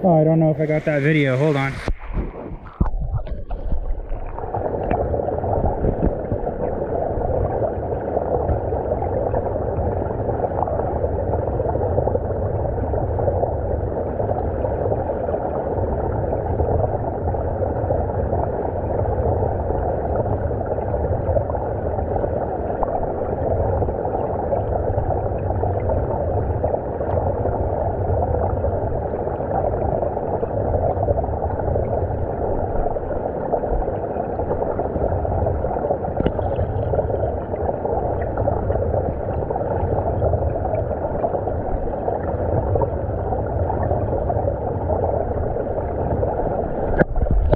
Oh, I don't know if I got that video. Hold on.